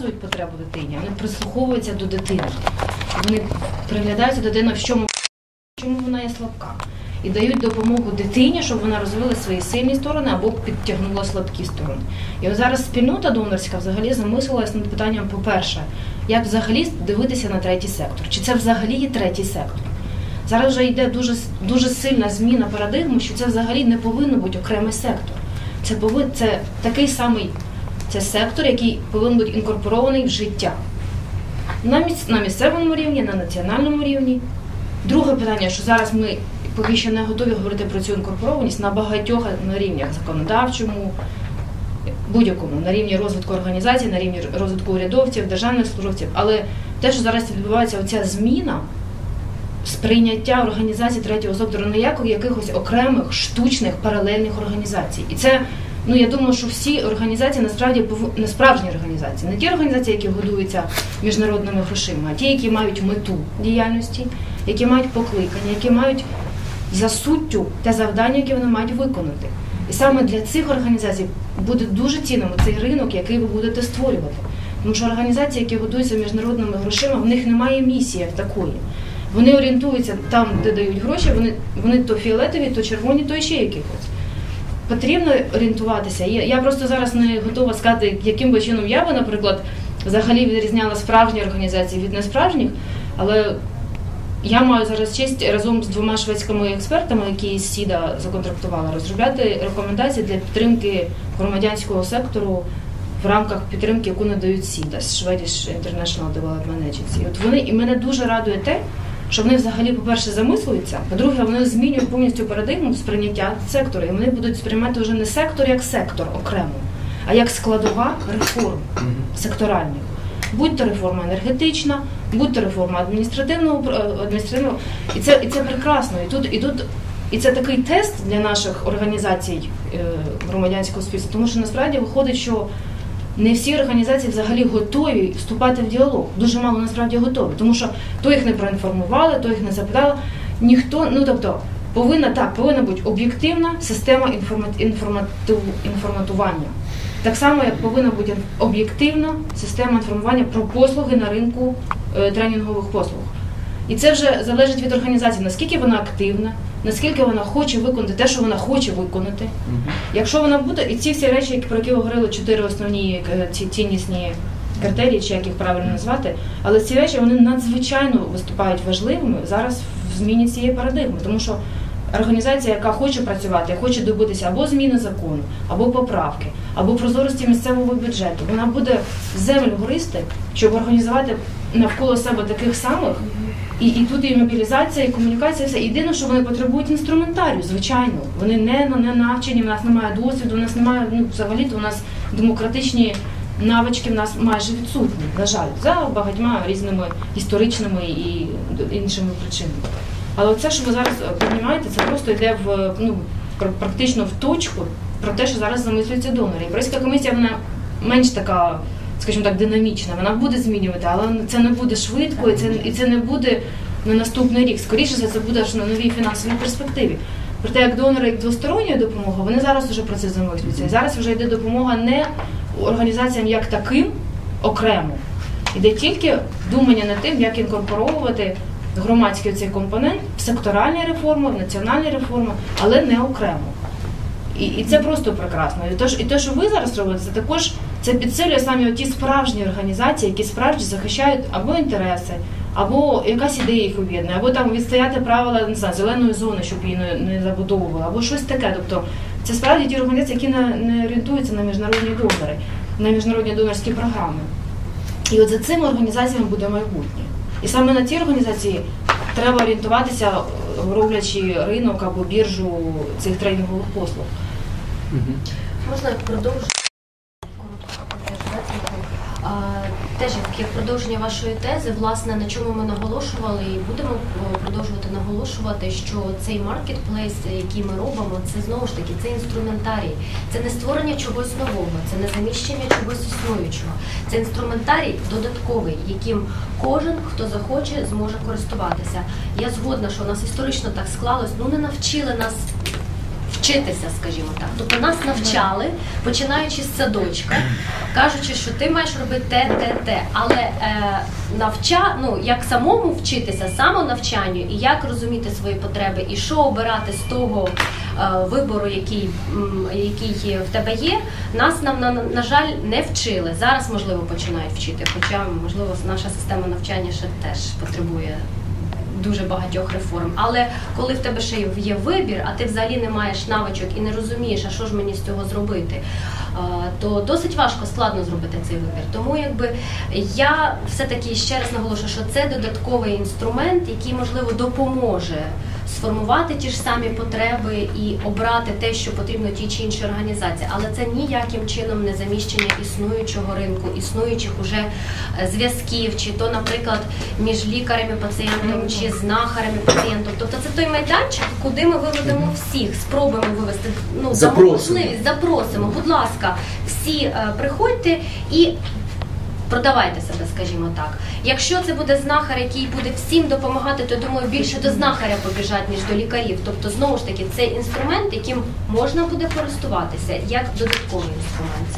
нав'язують потребу дитині, вони прислуховуються до дитини. Вони приглядаються до дитини, в чому, в чому вона є слабка. І дають допомогу дитині, щоб вона розвила свої сильні сторони або підтягнула слабкі сторони. І от зараз спільнота донорська взагалі замислилась над питанням, по-перше, як взагалі дивитися на третій сектор? Чи це взагалі є третій сектор? Зараз вже йде дуже дуже сильна зміна парадигми, що це взагалі не повинен бути окремий сектор. Це повин, це такий самий це сектор, який повинен бути інкорпорований в життя на міс, на місцевому рівні, на національному рівні. Друге питання, що зараз ми поки що не готові говорити про цю інкорпорованість на багатьох на рівнях законодавчому, будь-якому, на рівні розвитку організацій, на рівні розвитку урядовців, державних службовців. Але те, що зараз відбувається оця зміна сприйняття організації третього сектору не як якихось окремих штучних паралельних організацій. І це, ну я думаю, що всі організації насправді не справжні організації, не ті організації, які годуються міжнародними грошима, а ті, які мають мету діяльності, які мають покликання, які мають за суттю те завдання, яке вони мають виконати. І саме для цих організацій буде дуже цінним цей ринок, який ви будете створювати. Тому що організації, які годуються міжнародними грошима, в них немає місії як такої. Вони орієнтуються там, де дають гроші, вони вони то фіолетові, то червоні, то ще якихось. Потрібно орієнтуватися. Я, просто зараз не готова сказати, яким би чином я би, наприклад, взагалі відрізняла справжні організації від несправжніх, але я маю зараз честь разом з двома шведськими експертами, які СІДА законтрактували, розробляти рекомендації для підтримки громадянського сектору в рамках підтримки, яку надають СІДА Swedish International Development Agency. От вони і мене дуже радує те, що вони взагалі, по-перше, замислюються, по-друге, вони змінюють повністю парадигму сприйняття сектору, і вони будуть сприймати вже не сектор як сектор окремо, а як складова реформ секторальних. Будь то реформа енергетична, будь то реформа адміністративного адміністративного, і це і це прекрасно. І тут і тут. І це такий тест для наших організацій е, громадянського суспільства, тому що насправді виходить, що не всі організації взагалі готові вступати в діалог. Дуже мало насправді готові, тому що то їх не проінформували, то їх не запитали. Ніхто, ну тобто, повинна так, повинна бути об'єктивна система інформатування. Так само, як повинна бути об'єктивна система інформування про послуги на ринку е, тренінгових послуг. І це вже залежить від організації, наскільки вона активна, наскільки вона хоче виконати те, що вона хоче виконати. Якщо вона буде, і ці всі речі, про які ви говорили, чотири основні е, ці ціннісні критерії, чи як їх правильно назвати, але ці речі вони надзвичайно виступають важливими зараз в зміні цієї парадигми, тому що організація, яка хоче працювати, хоче добитися або зміни закону, або поправки, або прозорості місцевого бюджету, вона буде землю гористи, щоб організувати навколо себе таких самих. І і тут і мобілізація, і комунікація, все єдине, що вони потребують інструментарію, звичайно. Вони не не навчені, в нас немає досвіду, у нас немає ну взагалі то у нас демократичні навички в нас майже відсутні, на жаль, за багатьма різними історичними і іншими причинами. Але це, що ви зараз піднімаєте, це просто йде в ну практично в точку про те, що зараз замислюються донори. Європейська комісія вона менш така скажімо так, динамічна. Вона буде змінювати, але це не буде швидко, і це і це не буде на наступний рік. Скоріше за це буде аж на новій фінансовій перспективі. Проте, як донори, як двостороння допомога, вони зараз вже про це замислюються. І зараз вже йде допомога не організаціям як таким окремо. Йде тільки думання над тим, як інкорпоровувати громадський цей компонент в секторальні реформи, в національні реформи, але не окремо. І і це просто прекрасно. І те, і те, що ви зараз робите, це також це підсилює самі ті справжні організації, які справді захищають або інтереси, або якась ідея їх об'єднує, або там відстояти правила не знаю, зеленої зони, щоб її не, не забудовували, або щось таке. Тобто це справді ті організації, які не, не орієнтуються на міжнародні донори, на міжнародні донорські програми. І от за цими організаціями буде майбутнє. І саме на ці організації треба орієнтуватися, роблячи ринок або біржу цих тренінгових послуг. Можна продовжити? Теж як продовження вашої тези, власне, на чому ми наголошували і будемо продовжувати наголошувати, що цей маркетплейс, який ми робимо, це знову ж таки це інструментарій, це не створення чогось нового, це не заміщення чогось існуючого. Це інструментарій додатковий, яким кожен, хто захоче, зможе користуватися. Я згодна, що у нас історично так склалось, ну не навчили нас вчитися, скажімо так. Тобто нас навчали, починаючи з садочка, кажучи, що ти маєш робити те, те, те. Але е, навча, ну як самому вчитися, самонавчанню і як розуміти свої потреби, і що обирати з того е, вибору, який, м, який в тебе є, нас нам на, на жаль не вчили. Зараз можливо починають вчити, хоча можливо наша система навчання ще теж потребує дуже багатьох реформ. Але коли в тебе ще є вибір, а ти взагалі не маєш навичок і не розумієш, а що ж мені з цього зробити, то досить важко складно зробити цей вибір. Тому якби я все-таки ще раз наголошую, що це додатковий інструмент, який можливо допоможе. Сформувати ті ж самі потреби і обрати те, що потрібно тій чи іншій організації, але це ніяким чином не заміщення існуючого ринку, існуючих уже е, зв'язків, чи то, наприклад, між лікарем і пацієнтом, чи знахарем і пацієнтом. Тобто це той майданчик, куди ми виведемо всіх, спробуємо вивести. Ну Запросимо. можливість, запросимо. Будь ласка, всі е, приходьте і. Продавайте себе, скажімо так. Якщо це буде знахар, який буде всім допомагати, то думаю, більше до знахаря побіжать, ніж до лікарів. Тобто, знову ж таки, це інструмент, яким можна буде користуватися як додатковий інструмент.